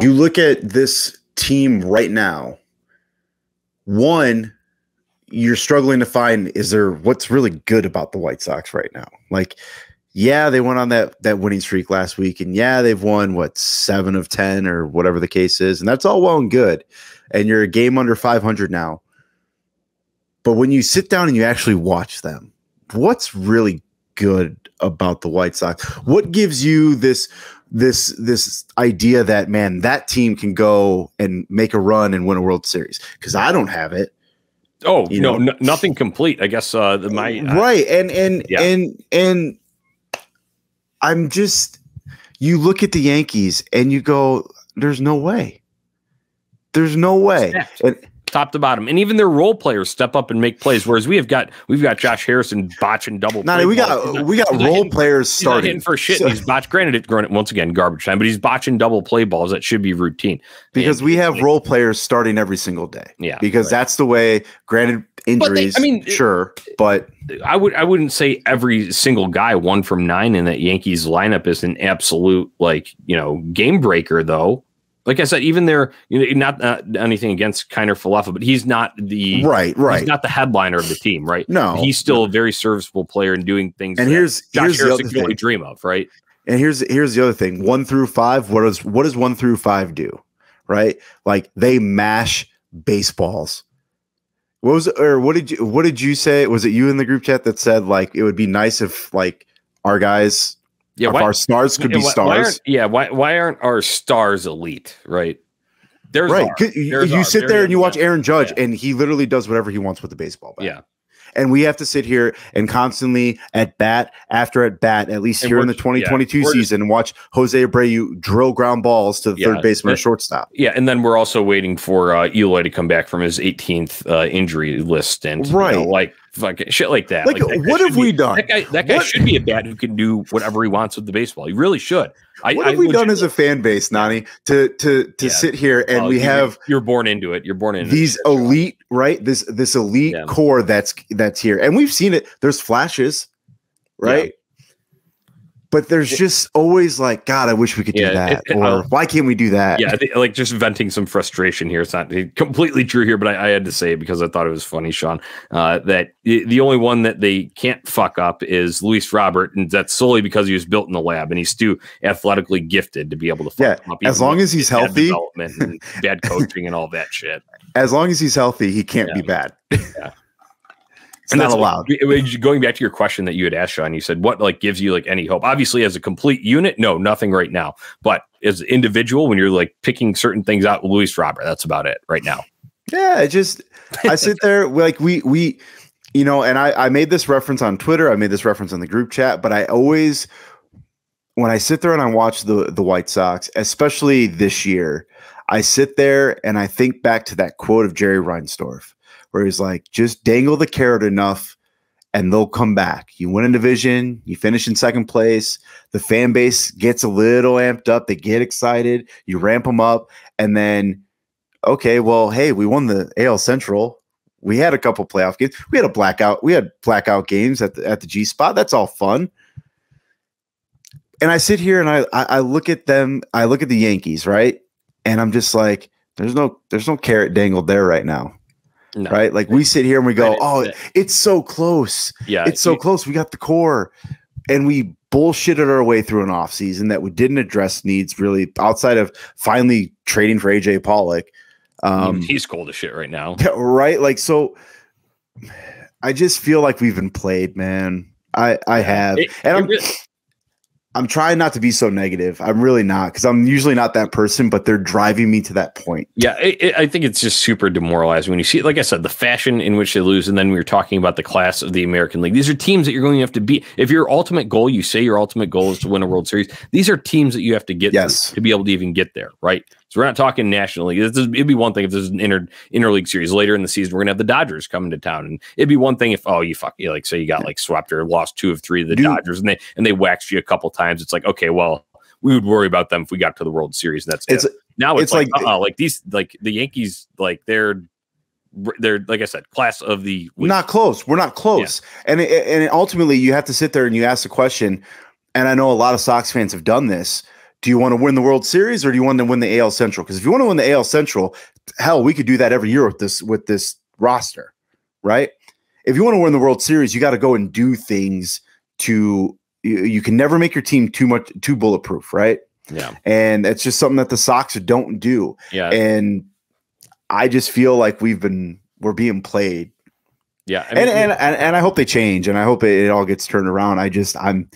you look at this team right now. One, you're struggling to find is there what's really good about the White Sox right now? Like, yeah, they went on that that winning streak last week, and yeah, they've won what seven of ten or whatever the case is, and that's all well and good. And you're a game under 500 now. But when you sit down and you actually watch them, what's really good about the White Sox? What gives you this this this idea that man, that team can go and make a run and win a World Series? Because I don't have it. Oh, you no, n- nothing complete. I guess uh the, my uh, right and and yeah. and and I'm just you look at the Yankees and you go, there's no way. There's no way. And, top to bottom, and even their role players step up and make plays. Whereas we have got we've got Josh Harrison botching double. No, we got we got role hitting, players starting hitting for shit. So, he's botched. Granted, it granted once again garbage time, but he's botching double play balls that should be routine. Because and, we have like, role players starting every single day. Yeah, because right. that's the way. Granted, injuries. They, I mean, sure, but I would I wouldn't say every single guy one from nine in that Yankees lineup is an absolute like you know game breaker though like I said, even there, you know, not uh, anything against Kiner Falefa, but he's not the right, right. He's not the headliner of the team, right? No, he's still a very serviceable player and doing things. And here's Josh here's Harrison can only dream of, right? And here's here's the other thing: one through five. What does what does one through five do? Right, like they mash baseballs. What was or what did you what did you say? Was it you in the group chat that said like it would be nice if like our guys yeah, why, our stars could be why, stars. Why yeah, why why aren't our stars elite? Right. There's right. Our, you sit there and you watch Aaron Judge, yeah. and he literally does whatever he wants with the baseball bat. Yeah. And we have to sit here and constantly at bat after at bat, at least and here in the 2022 yeah, season, and watch Jose Abreu drill ground balls to the yeah, third baseman or shortstop. Yeah, and then we're also waiting for uh, Eloy to come back from his 18th uh, injury list, and right, you know, like fucking shit like that. Like, like that what have we done? That guy, that guy should be a bat who can do whatever he wants with the baseball. He really should. I, what have I we done as a fan base, Nonnie, to to to yeah. sit here and well, we have you're born into it. You're born into these elite, right? This this elite yeah. core that's that's here, and we've seen it. There's flashes, right? But there's just always like, God, I wish we could yeah, do that, it, it, or uh, why can't we do that? Yeah, like just venting some frustration here. It's not completely true here, but I, I had to say it because I thought it was funny, Sean. Uh, that the only one that they can't fuck up is Luis Robert, and that's solely because he was built in the lab, and he's too athletically gifted to be able to fuck yeah, up. As long as he's healthy, development and bad coaching and all that shit. As long as he's healthy, he can't yeah. be bad. Yeah. It's and not allowed. Going back to your question that you had asked, Sean, you said what like gives you like any hope? Obviously, as a complete unit, no, nothing right now. But as an individual, when you're like picking certain things out, Luis Robert, that's about it right now. Yeah, it just I sit there like we we you know, and I I made this reference on Twitter, I made this reference on the group chat, but I always when I sit there and I watch the the White Sox, especially this year, I sit there and I think back to that quote of Jerry Reinsdorf where he's like, just dangle the carrot enough and they'll come back. You win a division, you finish in second place, the fan base gets a little amped up, they get excited, you ramp them up, and then, okay, well, hey, we won the AL Central. We had a couple playoff games. We had a blackout. We had blackout games at the at the G spot. That's all fun. And I sit here and I, I look at them. I look at the Yankees, right? And I'm just like, there's no there's no carrot dangled there right now. No. Right? Like we sit here and we go, "Oh, it's so close. Yeah, it's so close. We got the core." And we bullshitted our way through an offseason that we didn't address needs really outside of finally trading for AJ Pollock. Um, he's cold as shit right now. Right? Like so I just feel like we've been played, man. I I have. It, and I'm, I'm trying not to be so negative. I'm really not because I'm usually not that person, but they're driving me to that point. Yeah, it, it, I think it's just super demoralizing when you see, like I said, the fashion in which they lose, and then we were talking about the class of the American League. These are teams that you're going to have to beat. If your ultimate goal, you say your ultimate goal is to win a World Series, these are teams that you have to get yes. to be able to even get there, right? So we're not talking nationally. It'd be one thing if there's an inter interleague series later in the season. We're gonna have the Dodgers coming to town, and it'd be one thing if oh you fuck you like say you got like swept or lost two of three of the Dude. Dodgers, and they and they waxed you a couple times. It's like okay, well we would worry about them if we got to the World Series. And that's it's it. now it's, it's like, like uh like these like the Yankees like they're they're like I said, class of the week. not close. We're not close, yeah. and it, and ultimately you have to sit there and you ask the question. And I know a lot of Sox fans have done this do you want to win the World Series or do you want to win the AL Central? Because if you want to win the AL Central, hell, we could do that every year with this with this roster, right? If you want to win the World Series, you got to go and do things to you, you can never make your team too much too bulletproof, right? Yeah. And it's just something that the Sox don't do. Yeah. And I just feel like we've been we're being played. yeah. I And mean, and, and and I hope they change and I hope it, it all gets turned around. I just I'm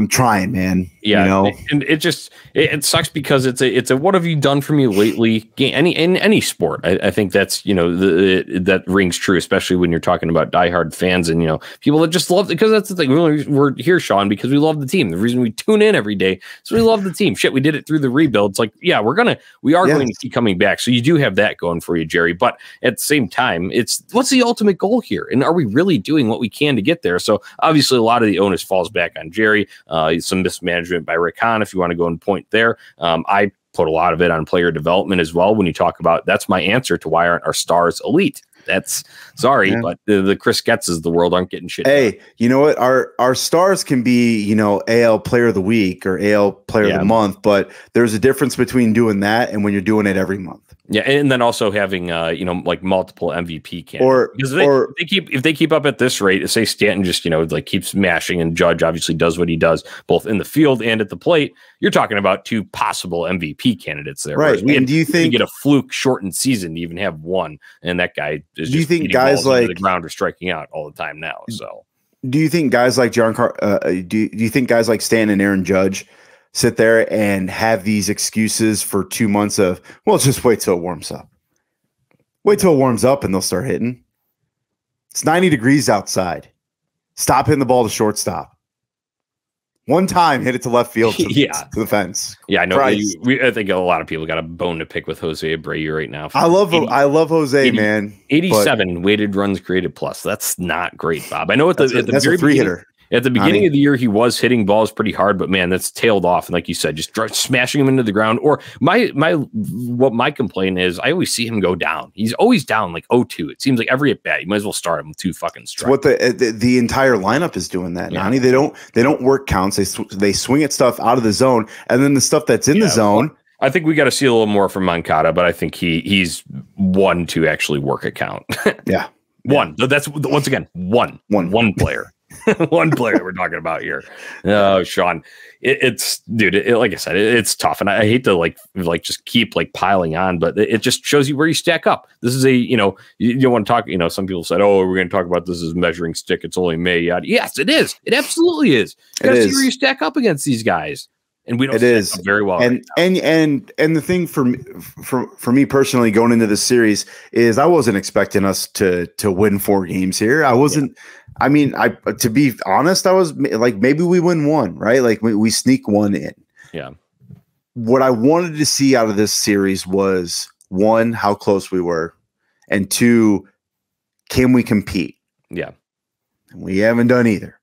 I'm trying, man. Yeah, You know, and it just it, it sucks because it's a it's a what have you done for me lately? game Any in any sport, I, I think that's you know the, that rings true, especially when you're talking about diehard fans and you know people that just love because that's the thing. We're, we're here, Sean, because we love the team. The reason we tune in every day is we love the team. Shit, we did it through the rebuild. It's like yeah, we're gonna we are going to keep coming back. So you do have that going for you, Jerry. But at the same time, it's what's the ultimate goal here, and are we really doing what we can to get there? So obviously, a lot of the onus falls back on Jerry. Uh, some mismanagement by Rick Hahn, if you want to go and point there. Um, I put a lot of it on player development as well. When you talk about that's my answer to why aren't our stars elite? That's sorry, Yeah. but the, the Chris Getzes of the world aren't getting shit. done. hey, you know what? Our our stars can be, you know, AL player of the week or AL player Yeah. of the month, but there's a difference between doing that and when you're doing it every month. Yeah, and then also having uh, you know, like multiple MVP candidates. Or because they, or if they keep if they keep up at this rate, say Stanton just you know like keeps mashing and Judge obviously does what he does both in the field and at the plate. You're talking about two possible MVP candidates there. right. And had, do you think get a fluke shortened season to even have one, and that guy is. Do you think guys like- the ground or striking out all the time now? So. Do you think guys like John Car- uh, uh, do, do you think guys like Stan and Aaron Judge sit there and have these excuses for two months of well just wait till it warms up. Wait till it warms up and they'll start hitting. It's 90 degrees outside. Stop hitting the ball to shortstop one time hit it to left field to, Yeah. to the fence yeah, I know. Christ. We, I think a lot of people got a bone to pick with Jose Abreu right now. I love 80 I love Jose 80 man 87 weighted runs created plus. That's not great, Bob. I know at the, that's, a, at the very a three hitter At the beginning Nonnie. of the year, he was hitting balls pretty hard, but man, that's tailed off. And like you said, just smashing him into the ground. Or my my what my complaint is, I always see him go down. He's always down like 0-2. It seems like every at bat, you might as well start him with two fucking strikes. what the, uh, the the entire lineup is doing that. Yeah. Nonnie, they don't they don't work counts. They sw- they swing at stuff out of the zone, and then the stuff that's in Yeah, the zone. I think we got to see a little more from Moncada, but I think he he's one to actually work a count. Yeah, one. That's once again one One. one player. one player we're talking about here. Oh, Sean, it, it's dude. It, like I said, it, it's tough, and I, I hate to like like just keep like piling on, but it, it just shows you where you stack up. This is a you know you, you don't want to talk. You know, some people said, "Oh, we're going to talk about this as measuring stick." It's only May. Yada. Yes, it is. It absolutely is. You gotta see where you stack up against these guys, and we don't. It is. very well. and right and and and the thing for me for for me personally going into this series is I wasn't expecting us to to win four games here. I wasn't. I mean, I to be honest, I was like maybe we win one, right? Like we, we sneak one in. Yeah. What I wanted to see out of this series was one, how close we were, and two, can we compete? yeah. We haven't done either.